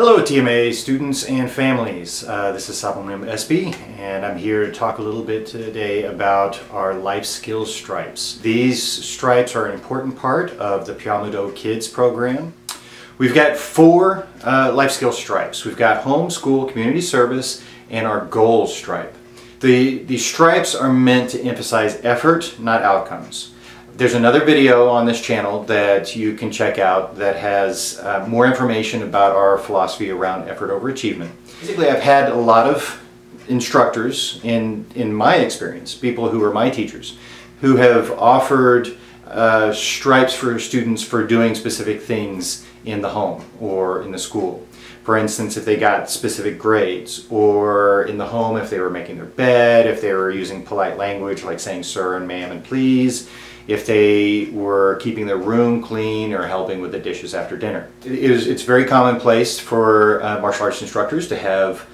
Hello TMA students and families. Uh, this is Sabumnim Espy and I'm here to talk a little bit today about our life skills stripes. These stripes are an important part of the Pyon Moo Do Kids program. We've got four uh, life skills stripes. We've got home, school, community service, and our goal stripe. The, the stripes are meant to emphasize effort, not outcomes. There's another video on this channel that you can check out that has uh, more information about our philosophy around effort over achievement. Basically, I've had a lot of instructors in, in my experience, people who are my teachers, who have offered uh, stripes for students for doing specific things in the home or in the school. For instance, if they got specific grades, or in the home if they were making their bed, if they were using polite language like saying sir and ma'am and please, if they were keeping their room clean or helping with the dishes after dinner. It is, it's very commonplace for uh, martial arts instructors to have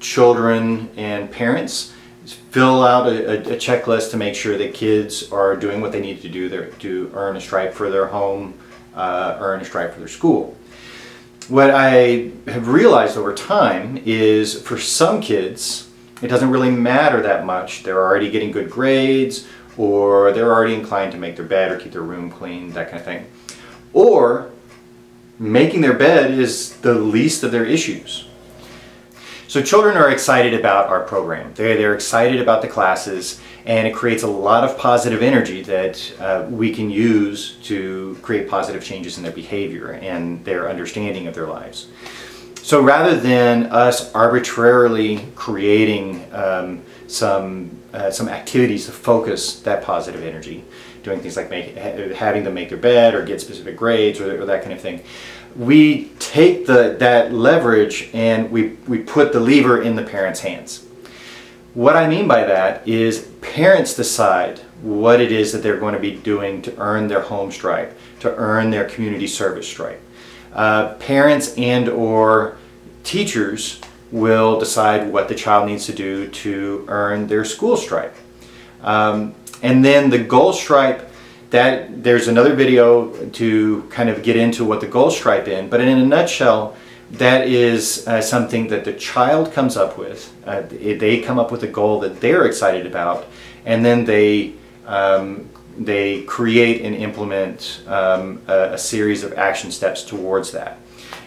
children and parents fill out a, a, checklist to make sure that kids are doing what they need to do there, to earn a stripe for their home, uh, earn a stripe for their school. What I have realized over time is for some kids, it doesn't really matter that much. They're already getting good grades or they're already inclined to make their bed or keep their room clean, that kind of thing. Or making their bed is the least of their issues. So children are excited about our program. They're, they're excited about the classes and it creates a lot of positive energy that uh, we can use to create positive changes in their behavior and their understanding of their lives. So rather than us arbitrarily creating um, some uh, some activities to focus that positive energy, doing things like make, having them make their bed or get specific grades or, or, that kind of thing. We take the that leverage and we, we put the lever in the parents' hands. What I mean by that is parents decide what it is that they're going to be doing to earn their home stripe, to earn their community service stripe. Uh, parents and or teachers will decide what the child needs to do to earn their school stripe. Um, and then the goal stripe, that there's another video to kind of get into what the goal stripe in, but in a nutshell, that is uh, something that the child comes up with. Uh, they come up with a goal that they're excited about, and then they um, they create and implement um, a, a series of action steps towards that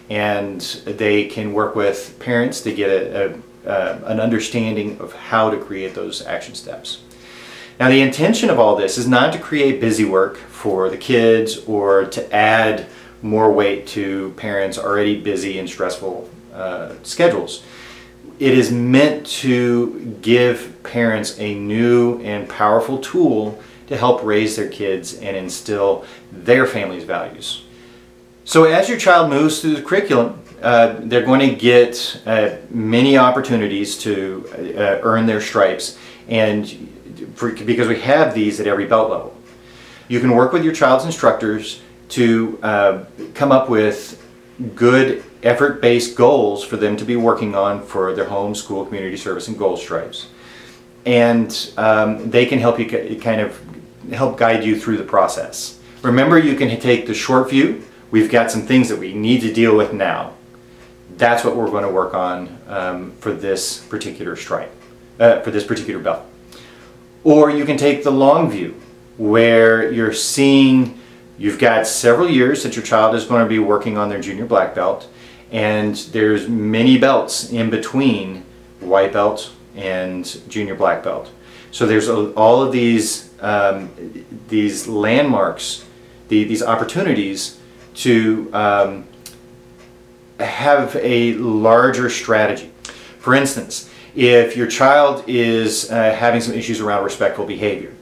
and they can work with parents to get a, a, uh, an understanding of how to create those action steps. Now the intention of all this is not to create busy work for the kids or to add more weight to parents already busy and stressful uh, schedules. It is meant to give parents a new and powerful tool to help raise their kids and instill their family's values. So as your child moves through the curriculum, uh, they're going to get uh, many opportunities to uh, earn their stripes and because we have these at every belt level. You can work with your child's instructors to uh, come up with good effort-based goals for them to be working on for their home, school, community service, and goal stripes. And um, they can help you kind of help guide you through the process. Remember, you can take the short view we've got some things that we need to deal with now. That's what we're going to work on um, for this particular stripe, uh, for this particular belt. Or you can take the long view where you're seeing you've got several years that your child is going to be working on their junior black belt and there's many belts in between white belt and junior black belt. So there's all of these um, these landmarks, the, these opportunities to um, have a larger strategy. For instance, if your child is uh, having some issues around respectful behavior,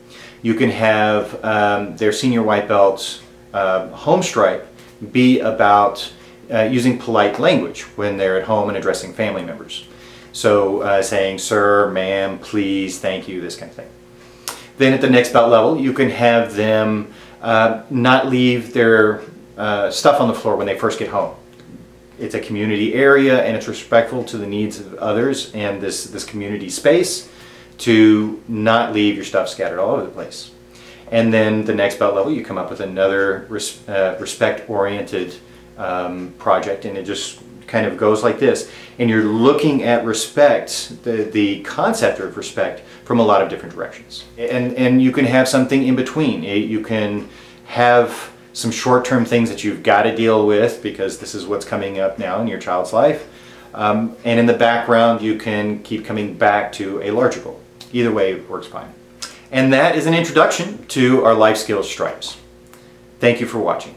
you can have um, their senior white belts uh, home stripe be about uh, using polite language when they're at home and addressing family members. So uh, saying sir, ma'am, please, thank you, this kind of thing. Then at the next belt level, you can have them uh, not leave their uh, stuff on the floor when they first get home. It's a community area and it's respectful to the needs of others and this, this community space to not leave your stuff scattered all over the place. And then the next belt level, you come up with another res uh, respect-oriented um, project and it just kind of goes like this. And you're looking at respect, the, the concept of respect, from a lot of different directions. And, and you can have something in between. You can have some short-term things that you've got to deal with because this is what's coming up now in your child's life. Um, and in the background, you can keep coming back to a larger goal. Either way works fine. And that is an introduction to our life skills stripes. Thank you for watching.